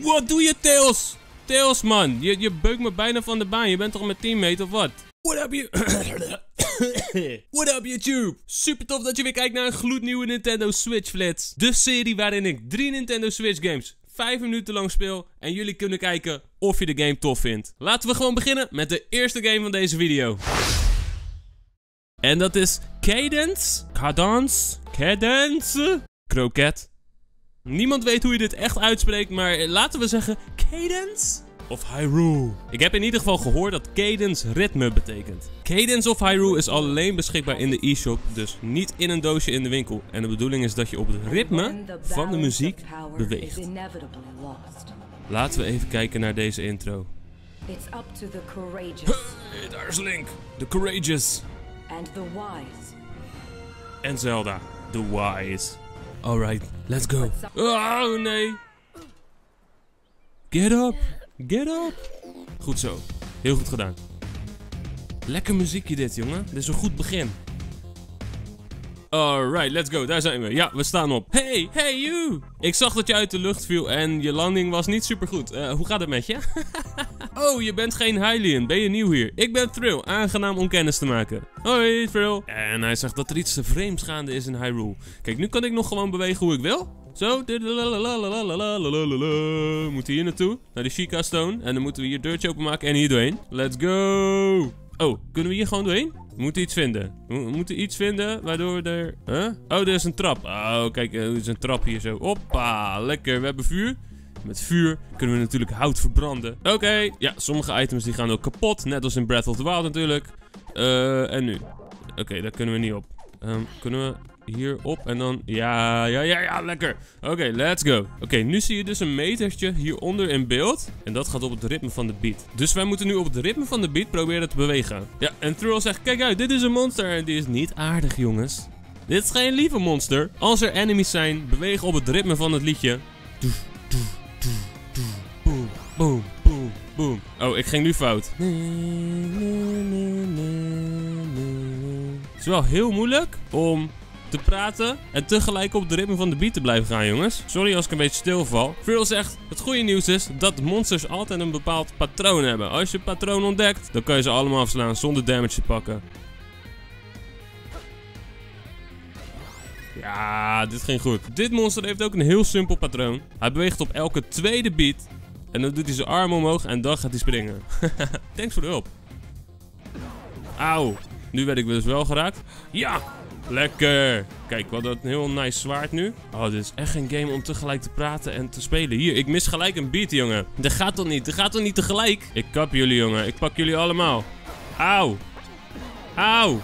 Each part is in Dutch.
Wat doe je, Tails? Tails, man. Je, je beukt me bijna van de baan. Je bent toch mijn teammate of wat? What up, you... What up, YouTube? Super tof dat je weer kijkt naar een gloednieuwe Nintendo Switch Flits. De serie waarin ik drie Nintendo Switch games vijf minuten lang speel en jullie kunnen kijken of je de game tof vindt. Laten we gewoon beginnen met de eerste game van deze video. En dat is Cadence, Cadence, Cadence, Croquet. Niemand weet hoe je dit echt uitspreekt, maar laten we zeggen Cadence of Hyrule. Ik heb in ieder geval gehoord dat Cadence ritme betekent. Cadence of Hyrule is alleen beschikbaar in de e-shop, dus niet in een doosje in de winkel. En de bedoeling is dat je op het ritme van de muziek beweegt. Laten we even kijken naar deze intro. It's up to the courageous Hey, daar is Link, de Courageous. and the wise. En Zelda, the Wise. Alright, let's go. Oh nee. Get up, get up. Goed zo, heel goed gedaan. Lekker muziekje dit, jongen. Dit is een goed begin. Alright, let's go. Daar zijn we. Ja, we staan op. Hey, hey you! Ik zag dat je uit de lucht viel en je landing was niet super goed. hoe gaat het met je? oh, je bent geen Hylian. Ben je nieuw hier? Ik ben Thrill. Aangenaam om kennis te maken. Hoi, Thrill. En hij zegt dat er iets vreemds gaande is in Hyrule. Kijk, nu kan ik nog gewoon bewegen hoe ik wil. Zo. We moeten hier naartoe. Naar de Chica Stone. En dan moeten we hier deurtje openmaken en hier doorheen. Let's go! Oh, kunnen we hier gewoon doorheen? We moeten iets vinden. We we moeten iets vinden waardoor er... Huh? Oh, er is een trap. Oh, kijk, er is een trap hier zo. Hoppa, lekker. We hebben vuur. Met vuur kunnen we natuurlijk hout verbranden. Oké, ja, sommige items die gaan ook kapot. Net als in Breath of the Wild natuurlijk. Eh, en nu? Oké, daar kunnen we niet op. Ehm, kunnen we hier op en dan... Ja, ja, ja, ja, lekker. Oké, let's go. Oké, nu zie je dus een metertje hieronder in beeld. En dat gaat op het ritme van de beat. Dus wij moeten nu op het ritme van de beat proberen te bewegen. Ja, en Thrill zegt, kijk uit, dit is een monster. En die is niet aardig, jongens. Dit is geen lieve monster. Als er enemies zijn, beweeg op het ritme van het liedje. Doef, doef, doef, Boom, boom, boom, boom. Oh, ik ging nu fout. Het is wel heel moeilijk om te praten en tegelijk op de ritme van de beat te blijven gaan, jongens. Sorry als ik een beetje stilval. Frill zegt, het goede nieuws is dat monsters altijd een bepaald patroon hebben. Als je het patroon ontdekt, dan kan je ze allemaal afslaan zonder damage te pakken. Ja, dit ging goed. Dit monster heeft ook een heel simpel patroon. Hij beweegt op elke tweede beat. En dan doet hij zijn arm omhoog en dan gaat hij springen. Thanks voor de hulp. Auw. Nu werd ik dus wel geraakt. Ja, lekker. Kijk, hadden een heel nice zwaard nu. Oh, dit is echt geen game om tegelijk te praten en te spelen. Hier, ik mis gelijk een beat, jongen. Dat gaat toch niet? Dat gaat toch niet tegelijk? Ik kap jullie, jongen. Ik pak jullie allemaal. Auw. Auw.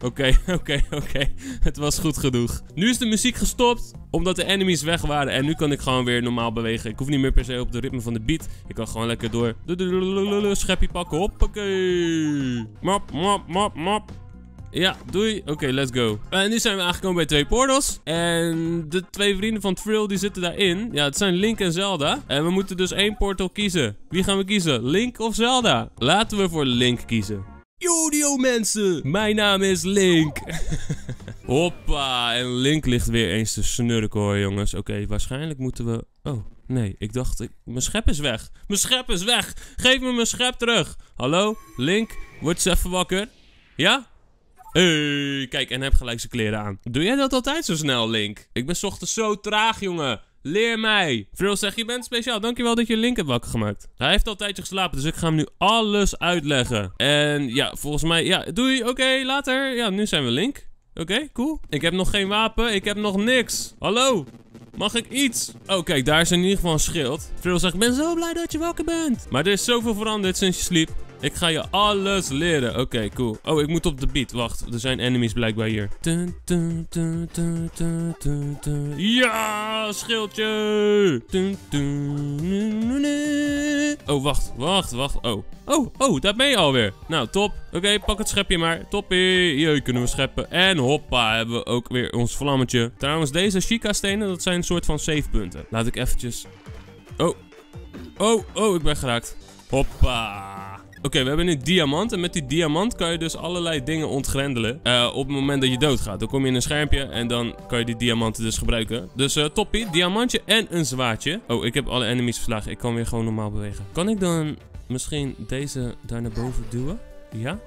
Oké, oké, oké. Het was goed genoeg. Nu is de muziek gestopt, omdat de enemies weg waren. En nu kan ik gewoon weer normaal bewegen. Ik hoef niet meer per se op de ritme van de beat. Ik kan gewoon lekker door. Scheppie pakken, hoppakee. Mop, mop, mop, mop. Ja, doei. Oké, let's go. En nu zijn we aangekomen bij twee portals. En de twee vrienden van Thrill die zitten daarin. Ja, het zijn Link en Zelda. En we moeten dus één portal kiezen. Wie gaan we kiezen? Link of Zelda? Laten we voor Link kiezen. Yo, mensen! Mijn naam is Link. Hoppa, en Link ligt weer eens te snurken hoor, jongens. Oké, waarschijnlijk moeten we... Oh, nee, ik dacht... Ik... Mijn schep is weg. Mijn schep is weg! Geef me mijn schep terug! Hallo, Link? Word eens even wakker. Ja? Hey, kijk, en heb gelijk zijn kleren aan. Doe jij dat altijd zo snel, Link? Ik ben ochtends zo traag, jongen. Leer mij. Frill zegt, je bent speciaal. Dankjewel dat je Link hebt wakker gemaakt. Hij heeft al een tijdje geslapen, dus ik ga hem nu alles uitleggen. En ja, volgens mij... Ja, doei. Oké, later. Ja, nu zijn we Link. Oké, cool. Ik heb nog geen wapen. Ik heb nog niks. Hallo? Mag ik iets? Oh, kijk, daar is in ieder geval een schild. Frill zegt, ik ben zo blij dat je wakker bent. Maar er is zoveel veranderd sinds je sliep. Ik ga je alles leren. Oké, cool. Oh, ik moet op de beat. Wacht, er zijn enemies blijkbaar hier. Ja, schildje. Oh, wacht, wacht, wacht. Oh. Oh, oh, daar ben je alweer. Nou, top. Oké, pak het schepje maar. Toppie. Hier kunnen we scheppen. En hoppa, hebben we ook weer ons vlammetje. Trouwens, deze Chica-stenen, dat zijn een soort van savepunten. Laat ik eventjes... Oh. Oh, oh, ik ben geraakt. Hoppa. Oké, we hebben nu diamant. En met die diamant kan je dus allerlei dingen ontgrendelen. eh, op het moment dat je doodgaat. Dan kom je in een schermpje en dan kan je die diamanten dus gebruiken. Dus eh toppie, diamantje en een zwaardje. Oh, ik heb alle enemies verslagen. Ik kan weer gewoon normaal bewegen. Kan ik dan misschien deze daar naar boven duwen? Ja?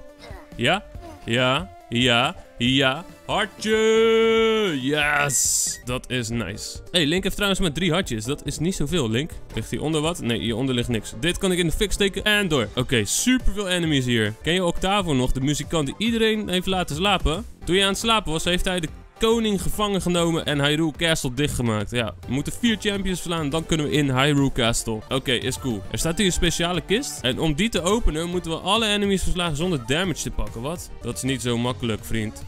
Ja? Ja? Ja? Ja? Hartje! Yes! Dat is nice. hey, Link heeft trouwens maar drie hartjes. Dat is niet zoveel, Link. Ligt hieronder wat? Nee, hieronder ligt niks. Dit kan ik in de fik steken en door. Oké, superveel enemies hier. Ken je Octavo nog? De muzikant die iedereen heeft laten slapen? Toen je aan het slapen was, heeft hij de koning gevangen genomen en Hyrule Castle dichtgemaakt. Ja, we moeten vier champions verslaan, dan kunnen we in Hyrule Castle. Oké, is cool. Er staat hier een speciale kist. En om die te openen, moeten we alle enemies verslagen zonder damage te pakken. Wat? Dat is niet zo makkelijk, vriend.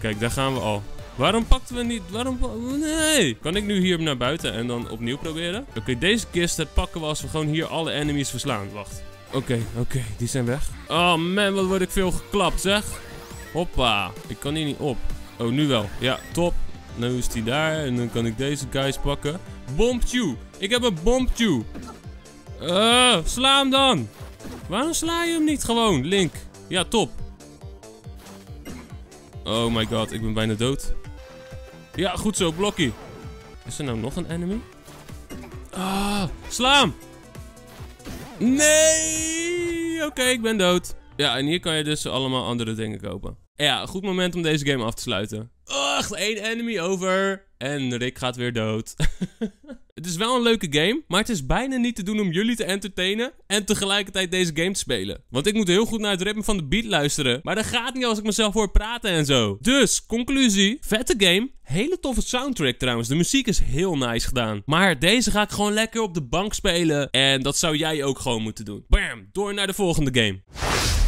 Kijk, daar gaan we al. Waarom pakten we niet... Waarom... Nee! Kan ik nu hier naar buiten en dan opnieuw proberen? Oké, deze kist pakken we als we gewoon hier alle enemies verslaan. Wacht. Oké, oké, die zijn weg. Oh man, wat word ik veel geklapt, zeg. Hoppa. Ik kan hier niet op. Oh, nu wel. Ja, top. Nu is die daar en dan kan ik deze guys pakken. Bombtue. Ik heb een bombtue. Eh, sla hem dan. Waarom sla je hem niet gewoon, Link? Ja, top. Oh my god, ik ben bijna dood. Ja, goed zo, blokkie. Is er nou nog een enemy? Ah, sla hem. Nee! Oké, ik ben dood. Ja, en hier kan je dus allemaal andere dingen kopen. Ja, goed moment om deze game af te sluiten. Ach, één enemy over. En Rick gaat weer dood. het is wel een leuke game, maar het is bijna niet te doen om jullie te entertainen en tegelijkertijd deze game te spelen. Want ik moet heel goed naar het ritme van de beat luisteren, maar dat gaat niet als ik mezelf hoor praten en zo. Dus, conclusie, vette game, hele toffe soundtrack trouwens. De muziek is heel nice gedaan. Maar deze ga ik gewoon lekker op de bank spelen en dat zou jij ook gewoon moeten doen. Bam, door naar de volgende game.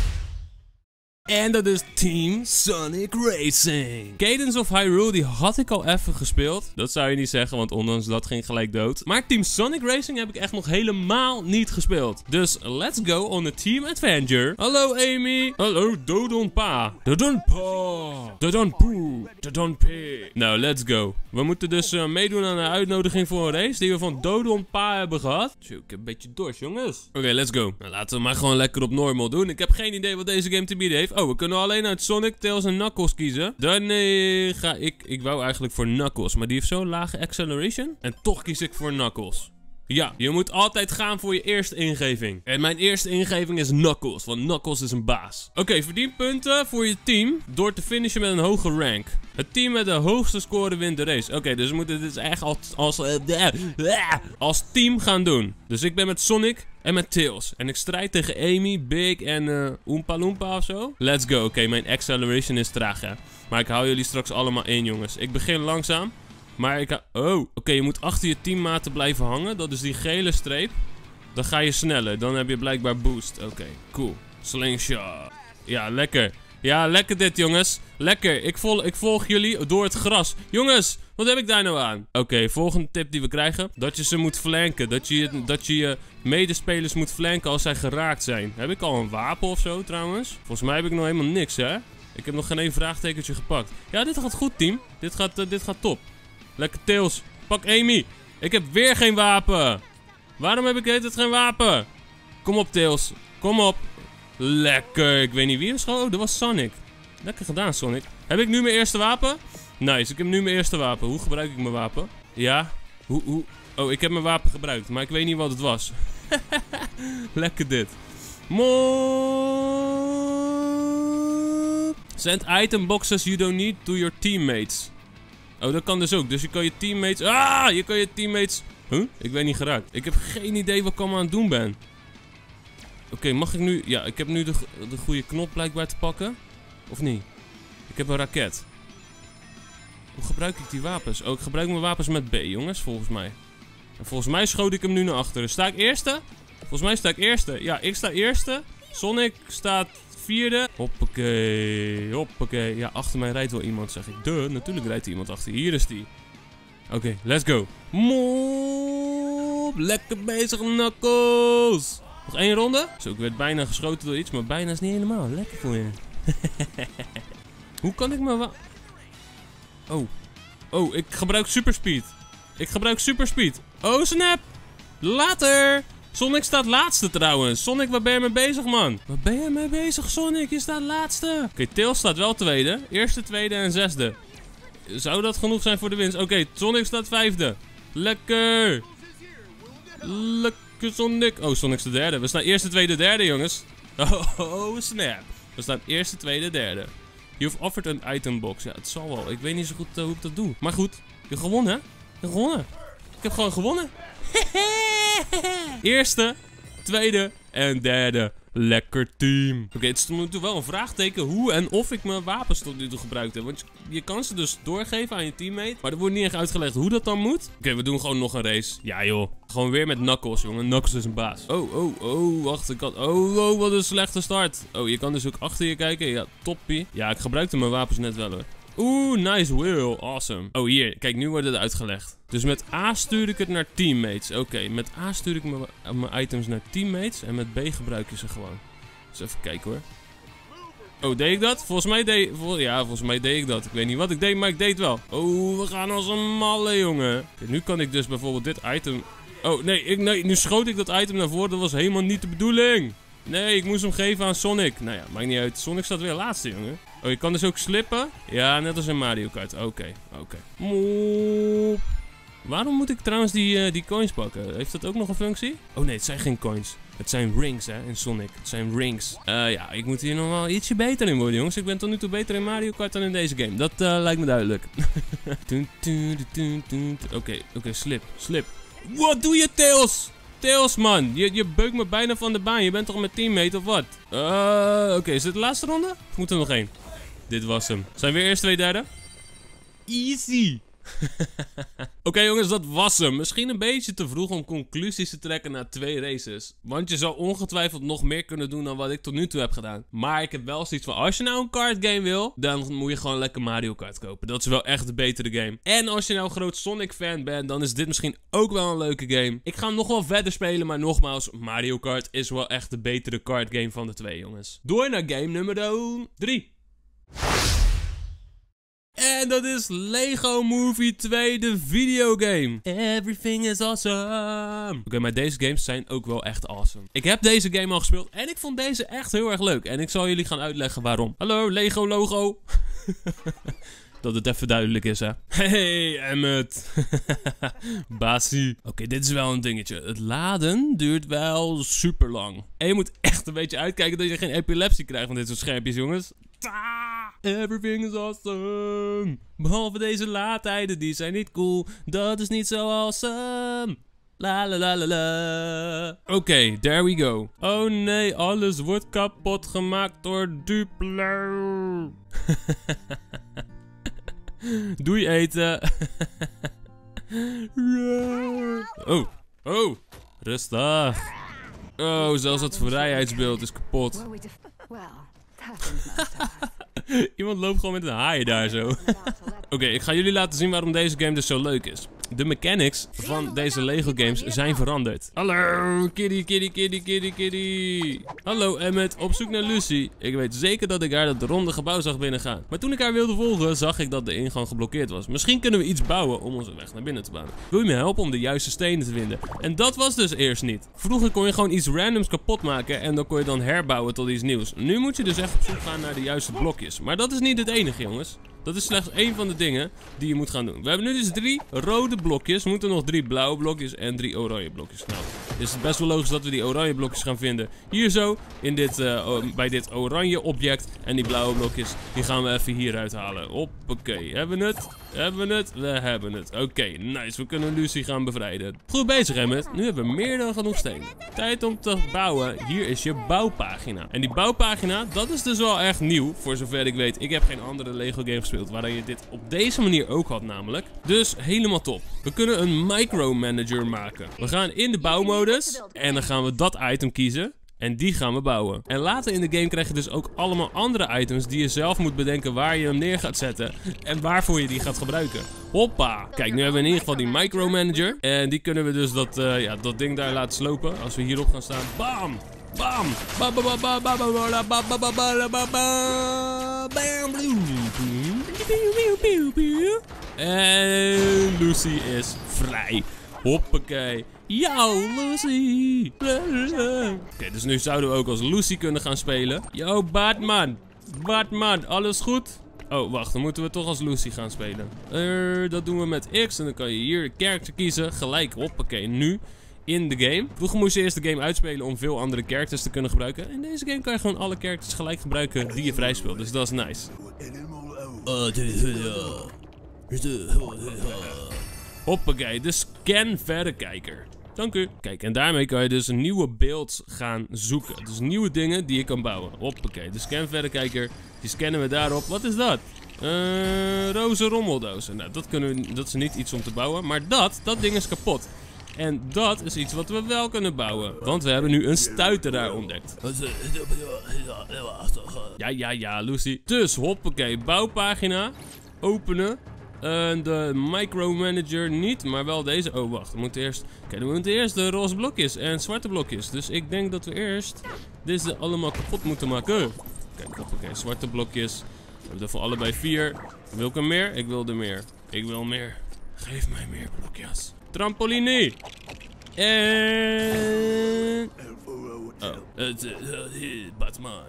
En dat is Team Sonic Racing. Cadence of Hyrule, die had ik al even gespeeld. Dat zou je niet zeggen, want ondanks dat ging gelijk dood. Maar Team Sonic Racing heb ik echt nog helemaal niet gespeeld. Dus let's go on a team adventure. Hallo Amy. Hallo Dodonpa. Dodonpa. Dodonpoe. Dodonpe. Nou, let's go. We moeten dus uh, meedoen aan een uitnodiging voor een race die we van Dodonpa hebben gehad. Zo, ik heb een beetje dorst, jongens. Oké, let's go. Nou, laten we maar gewoon lekker op normal doen. Ik heb geen idee wat deze game te bieden heeft. Oh, we kunnen alleen uit Sonic, Tails en Knuckles kiezen. Dan uh, ga ik... Ik wou eigenlijk voor Knuckles, maar die heeft zo'n lage acceleration. En toch kies ik voor Knuckles. Ja, je moet altijd gaan voor je eerste ingeving. En mijn eerste ingeving is Knuckles, want Knuckles is een baas. Oké, verdien punten voor je team door te finishen met een hoge rank. Het team met de hoogste score wint de race. Oké, dus we moeten dit echt als, als, uh, als team gaan doen. Dus ik ben met Sonic en met Tails. En ik strijd tegen Amy, Big en uh, Oompa Loompa of zo. Let's go. Oké, mijn acceleration is traag, hè. Maar ik hou jullie straks allemaal in, jongens. Ik begin langzaam. Maar ik. Oh, oké, je moet achter je teammaten blijven hangen. Dat is die gele streep. Dan ga je sneller. Dan heb je blijkbaar boost. Oké, cool. Slingshot. Ja, lekker. Ja, lekker dit, jongens. Lekker. Ik, vol, ik volg jullie door het gras. Jongens, wat heb ik daar nou aan? Oké, volgende tip die we krijgen. Dat je ze moet flanken. Dat je, dat je je medespelers moet flanken als zij geraakt zijn. Heb ik al een wapen of zo, trouwens? Volgens mij heb ik nog helemaal niks, hè? Ik heb nog geen één vraagtekentje gepakt. Ja, dit gaat goed, team. Dit gaat, uh, dit gaat top. Lekker Tails. Pak Amy. Ik heb weer geen wapen. Waarom heb ik het geen wapen? Kom op, Tails. Kom op. Lekker. Ik weet niet wie is. Oh, dat was Sonic. Lekker gedaan, Sonic. Heb ik nu mijn eerste wapen? Nice, ik heb nu mijn eerste wapen. Hoe gebruik ik mijn wapen? Ja. Hoe, hoe? Oh, ik heb mijn wapen gebruikt, maar ik weet niet wat het was. Lekker dit. Mo Send item boxes you don't need to your teammates. Oh, dat kan dus ook. Dus je kan je teammates... Ah! Je kan je teammates... Huh? Ik ben niet geraakt. Ik heb geen idee wat ik allemaal aan het doen ben. Oké, mag ik nu... Ja, ik heb nu de, de goede knop blijkbaar te pakken. Of niet? Ik heb een raket. Hoe gebruik ik die wapens? Oh, ik gebruik mijn wapens met B, jongens, volgens mij. En volgens mij schoot ik hem nu naar achteren. Sta ik eerste? Volgens mij sta ik eerste. Ja, ik sta eerste. Sonic staat vierde. Hoppakee, hoppakee. Ja, achter mij rijdt wel iemand, zeg ik. Duh, natuurlijk rijdt iemand achter. Hier is die. Oké, let's go. Mop, lekker bezig, Knuckles. Nog één ronde. Zo, ik werd bijna geschoten door iets, maar bijna is niet helemaal. Lekker voor je. Hoe kan ik me. Oh. Oh, ik gebruik superspeed. Ik gebruik superspeed. Oh, snap. Later. Sonic staat laatste trouwens. Sonic, waar ben je mee bezig, man? Waar ben je mee bezig, Sonic? Je staat laatste. Oké, Tails staat wel tweede. Eerste, tweede en zesde. Zou dat genoeg zijn voor de winst? Oké, Sonic staat vijfde. Lekker. Lekker Sonic. Oh, Sonic de derde. We staan eerste, tweede, derde, jongens. Oh, snap. We staan eerste, tweede, derde. You've offered an item box. Ja, het zal wel. Ik weet niet zo goed eh, hoe ik dat doe. Maar goed, je gewonnen, hè? Je gewonnen. Ik heb gewoon gewonnen. Eerste, tweede en derde. Lekker team. Oké, het is natuurlijk wel een vraagteken hoe en of ik mijn wapens tot nu toe gebruikt heb. Want je, kan ze dus doorgeven aan je teammate. Maar er wordt niet echt uitgelegd hoe dat dan moet. Oké, we doen gewoon nog een race. Ja joh. Gewoon weer met Knuckles, jongen. Knuckles is een baas. Oh, oh, oh. Wacht, ik kan... Oh, oh, wat een slechte start. Oh, je kan dus ook achter je kijken. Ja, toppie. Ja, ik gebruikte mijn wapens net wel hoor. Oeh, nice wheel. Awesome. Oh, hier. Kijk, nu wordt het uitgelegd. Dus met A stuur ik het naar teammates. Oké, met A stuur ik mijn- items naar teammates. En met B gebruik je ze gewoon. Dus even kijken hoor. Oh, deed ik dat? Volgens mij deed... vol- ja, volgens mij deed ik dat. Ik weet niet wat ik deed, maar ik deed wel. Oh, we gaan als een malle, jongen. Nu kan ik dus bijvoorbeeld dit item... Oh, nee, ik, nee, nu schoot ik dat item naar voren. Dat was helemaal niet de bedoeling. Nee, ik moest hem geven aan Sonic. Nou ja, maakt niet uit. Sonic staat weer laatste, jongen. Oh, je kan dus ook slippen? Ja, net als in Mario Kart. Oké, oké. Moep. Waarom moet ik trouwens die, eh, die coins pakken? Heeft dat ook nog een functie? Oh nee, het zijn geen coins. Het zijn rings, hè, in Sonic. Het zijn rings. Eh, ja, ik moet hier nog wel ietsje beter in worden, jongens. Ik ben tot nu toe beter in Mario Kart dan in deze game. Dat eh, lijkt me duidelijk. Oké, oké, slip, slip. Wat doe je, Tails? Tails, man. Je, je beukt me bijna van de baan. Je bent toch mijn teammate of wat? Eh, oké, is dit de laatste ronde? Of moet er nog één? Dit was hem. Zijn we eerst, twee, derde? Easy. Oké jongens, dat was hem. Misschien een beetje te vroeg om conclusies te trekken na twee races. Want je zou ongetwijfeld nog meer kunnen doen dan wat ik tot nu toe heb gedaan. Maar ik heb wel zoiets van, als je nou een card game wil, dan moet je gewoon lekker Mario Kart kopen. Dat is wel echt de betere game. En als je nou een groot Sonic fan bent, dan is dit misschien ook wel een leuke game. Ik ga hem nog wel verder spelen, maar nogmaals, Mario Kart is wel echt de betere card game van de twee jongens. Door naar game nummer 3. En dat is Lego Movie 2, de videogame. Everything is awesome. Oké, maar deze games zijn ook wel echt awesome. Ik heb deze game al gespeeld en ik vond deze echt heel erg leuk. En ik zal jullie gaan uitleggen waarom. Hallo, Lego logo. Dat het even duidelijk is, hè. Hey, Emmet. Basie. Oké, dit is wel een dingetje. Het laden duurt wel super lang. En je moet echt een beetje uitkijken dat je geen epilepsie krijgt van dit soort schermpjes, jongens. Ta! Everything is awesome. Behalve deze laadtijden, die zijn niet cool. Dat is niet zo awesome. La la la la la. Oké, there we go. Oh nee, alles wordt kapot gemaakt door Duplo. Doei eten. oh, oh, rustig. Oh, zelfs het vrijheidsbeeld is kapot. Iemand loopt gewoon met een haai daar zo. Oké, ik ga jullie laten zien waarom deze game dus zo leuk is. De mechanics van deze Lego games zijn veranderd. Hallo, kitty, kitty, kitty, kitty, kitty. Hallo Emmet, op zoek naar Lucy. Ik weet zeker dat ik haar dat ronde gebouw zag binnengaan. Maar toen ik haar wilde volgen, zag ik dat de ingang geblokkeerd was. Misschien kunnen we iets bouwen om onze weg naar binnen te banen. Wil je me helpen om de juiste stenen te vinden? En dat was dus eerst niet. Vroeger kon je gewoon iets randoms kapot maken en dan kon je dan herbouwen tot iets nieuws. Nu moet je dus echt op zoek gaan naar de juiste blokjes. Maar dat is niet het enige, jongens. Dat is slechts één van de dingen die je moet gaan doen. We hebben nu dus drie rode blokjes. Moeten nog drie blauwe blokjes en drie oranje blokjes. Nou, is het best wel logisch dat we die oranje blokjes gaan vinden. Hier zo, in dit, eh, bij dit oranje object. En die blauwe blokjes, die gaan we even hieruit halen. Hoppakee. Hebben we het? Hebben we het? We hebben het. Oké, nice. We kunnen Lucy gaan bevrijden. Goed bezig, Emmet. Nu hebben we meer dan genoeg stenen. Tijd om te bouwen. Hier is je bouwpagina. En die bouwpagina, dat is dus wel echt nieuw. Voor zover ik weet. Ik heb geen andere Lego game gespeeld je dit op deze manier ook had namelijk. Dus helemaal top. We kunnen een micromanager maken. We gaan in de bouwmodus. En dan gaan we dat item kiezen. En die gaan we bouwen. En later in de game krijg je dus ook allemaal andere items die je zelf moet bedenken waar je hem neer gaat zetten. En waarvoor je die gaat gebruiken. Hoppa! Kijk, nu hebben we in ieder geval die micromanager. En die kunnen we dus dat, eh, ja, dat ding daar laten slopen. Als we hierop gaan staan. Bam! Bam! Bam! Bam! Bam! Bam! Bam! Bam! Bam! Bam! Bam! Bam! En Lucy is vrij. Hoppakee. Yo, Lucy. Oké, dus nu zouden we ook als Lucy kunnen gaan spelen. Yo, Batman. Batman, alles goed? Oh, wacht, dan moeten we toch als Lucy gaan spelen. Uh, dat doen we met X en dan kan je hier character kiezen. Gelijk, hoppakee, nu in de game. Vroeger moest je eerst de game uitspelen om veel andere characters te kunnen gebruiken. In deze game kan je gewoon alle characters gelijk gebruiken die je vrij speelt. Dus dat is nice. Hoppakee, de scan verrekijker. Dank u. Kijk, en daarmee kan je dus nieuwe beelds gaan zoeken. Dus nieuwe dingen die je kan bouwen. Hoppakee, de scan verrekijker. Die scannen we daarop. Wat is dat? Uh, roze rommeldozen. Nou, dat, kunnen we, dat is niet iets om te bouwen. Maar dat, dat ding is kapot. En dat is iets wat we wel kunnen bouwen. Want we hebben nu een stuiteraar ontdekt. Ja, ja, ja, Lucy. Dus, hoppakee, bouwpagina. Openen. Uh, de micromanager niet, maar wel deze. Oh, wacht. We moeten eerst... Kijk, we moeten eerst de roze blokjes en zwarte blokjes. Dus ik denk dat we eerst deze allemaal kapot moeten maken. Kijk, hoppakee, zwarte blokjes. We hebben er voor allebei vier. Wil ik er meer? Ik wil er meer. Ik wil meer. Geef mij meer blokjes. Trampoline. En... Oh, Batman.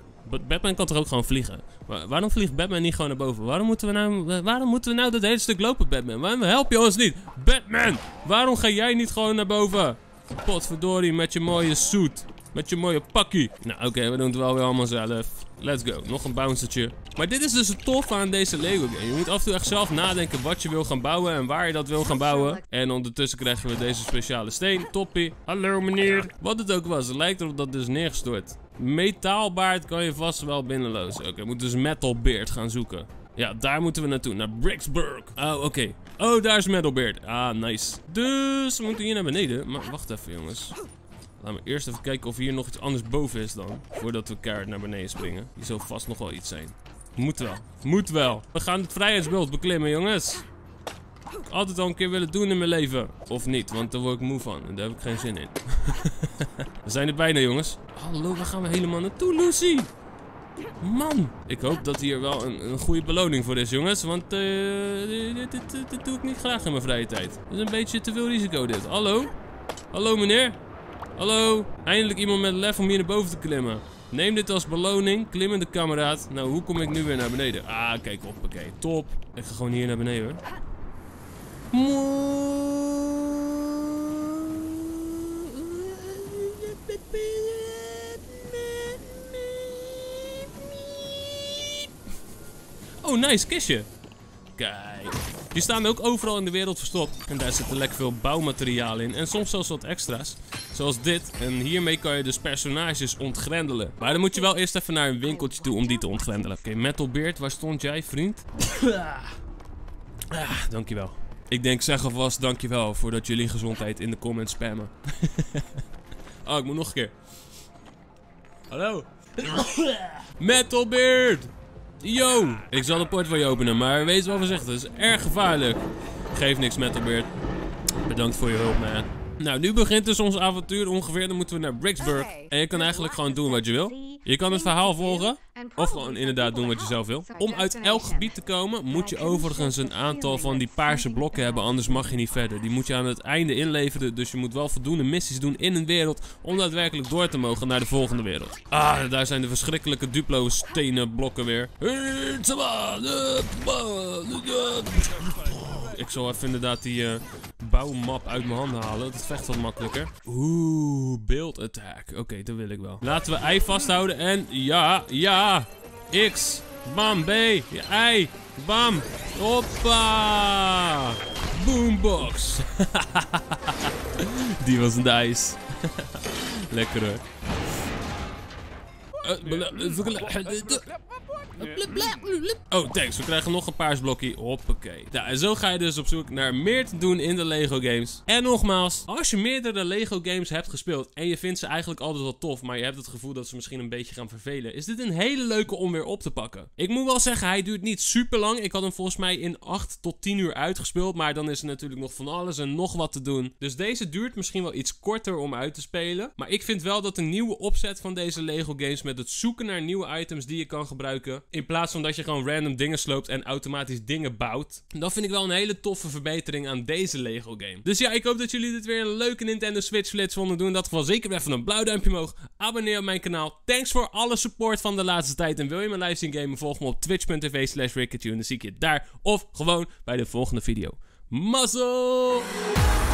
Batman kan toch ook gewoon vliegen? waarom vliegt Batman niet gewoon naar boven? Waarom moeten we nou, waarom moeten we nou dat hele stuk lopen, Batman? Waarom help je ons niet? Batman! Waarom ga jij niet gewoon naar boven? Potverdorie met je mooie suit. Met je mooie pakkie. Nou, oké, we doen het wel weer allemaal zelf. Let's go. Nog een bouncertje. Maar dit is dus het tof aan deze Lego game. Je moet af en toe echt zelf nadenken wat je wil gaan bouwen en waar je dat wil gaan bouwen. En ondertussen krijgen we deze speciale steen. Toppie. Hallo meneer. Wat het ook was, het lijkt erop dat dus neergestort. Metaalbaard kan je vast wel binnenlozen. Oké, we moeten dus Metalbeard gaan zoeken. Ja, daar moeten we naartoe. Naar Bricksburg. Oh, oké. Oh, daar is Metalbeard. Ah, nice. Dus we moeten hier naar beneden. Maar wacht even, jongens. Laten we eerst even kijken of hier nog iets anders boven is dan. Voordat we kaart naar beneden springen. Hier zal vast nog wel iets zijn. Moet wel. Moet wel. We gaan het vrijheidsbeeld beklimmen, jongens. Altijd al een keer willen doen in mijn leven. Of niet, want daar word ik moe van. En daar heb ik geen zin in. we zijn er bijna, jongens. Hallo, waar gaan we helemaal naartoe, Lucy? Man, ik hoop dat hier wel een, een goede beloning voor is, jongens. Want uh, dit, doe ik niet graag in mijn vrije tijd. Dat is een beetje te veel risico, dit. Hallo? Hallo, meneer? Hallo? Eindelijk iemand met lef om hier naar boven te klimmen. Neem dit als beloning. Klimmende kameraad. Nou, hoe kom ik nu weer naar beneden? Ah, kijk op. Oké, top. Ik ga gewoon hier naar beneden, hoor. Oh, nice, kistje. Kijk. Die staan ook overal in de wereld verstopt. En daar zitten lekker veel bouwmateriaal in. En soms zelfs wat extra's. Zoals dit. En hiermee kan je dus personages ontgrendelen. Maar dan moet je wel eerst even naar een winkeltje toe om die te ontgrendelen. Oké, okay, Metalbeard, waar stond jij, vriend? Ah, dankjewel. Ik denk zeg alvast dankjewel voordat jullie gezondheid in de comments spammen. oh, ik moet nog een keer. Hallo. Metalbeard! Yo! Ik zal de poort voor je openen, maar wees wel voorzichtig. Het is erg gevaarlijk. Geef niks, Metalbeard. Bedankt voor je hulp, man. Nou, nu begint dus ons avontuur ongeveer. Dan moeten we naar Bricksburg. En je kan eigenlijk gewoon doen wat je wil. Je kan het verhaal volgen. Of gewoon inderdaad doen wat je zelf wil. Om uit elk gebied te komen moet je overigens een aantal van die paarse blokken hebben. Anders mag je niet verder. Die moet je aan het einde inleveren. Dus je moet wel voldoende missies doen in een wereld. Om daadwerkelijk door te mogen naar de volgende wereld. Ah, daar zijn de verschrikkelijke Duplo stenen blokken weer. Ik zal even inderdaad die uh, bouwmap uit mijn handen halen. Dat vecht wat makkelijker. Oeh, build attack. Oké, dat wil ik wel. Laten we I vasthouden en ja, ja. X. Bam, B. I. Bam. Hoppa. Boombox. die was nice. Lekker hoor. Oh, thanks. We krijgen nog een paarsblokje. Hoppakee. Ja, en zo ga je dus op zoek naar meer te doen in de Lego games. En nogmaals, als je meerdere Lego games hebt gespeeld en je vindt ze eigenlijk altijd wel tof, maar je hebt het gevoel dat ze misschien een beetje gaan vervelen, is dit een hele leuke om weer op te pakken. Ik moet wel zeggen, hij duurt niet super lang. Ik had hem volgens mij in 8 tot 10 uur uitgespeeld, maar dan is er natuurlijk nog van alles en nog wat te doen. Dus deze duurt misschien wel iets korter om uit te spelen. Maar ik vind wel dat een nieuwe opzet van deze Lego games met het zoeken naar nieuwe items die je kan gebruiken, In plaats van dat je gewoon random dingen sloopt en automatisch dingen bouwt. Dat vind ik wel een hele toffe verbetering aan deze Lego game. Dus ja, ik hoop dat jullie dit weer een leuke Nintendo Switch flits vonden. Doe in dat geval zeker even een blauw duimpje omhoog. Abonneer op mijn kanaal. Thanks voor alle support van de laatste tijd. En wil je mijn live zien gamen, volg me op twitch.tv slash dan zie ik je daar. Of gewoon bij de volgende video. Muzzle!